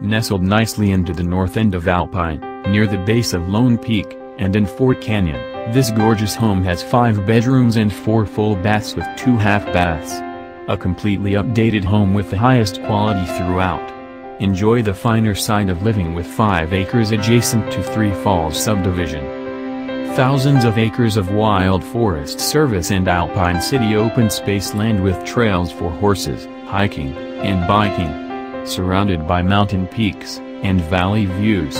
Nestled nicely into the north end of Alpine, near the base of Lone Peak, and in Fort Canyon, this gorgeous home has five bedrooms and four full baths with two half baths. A completely updated home with the highest quality throughout. Enjoy the finer side of living with 5 acres adjacent to Three Falls subdivision. Thousands of acres of wild forest service and alpine city open space land with trails for horses, hiking, and biking. Surrounded by mountain peaks, and valley views.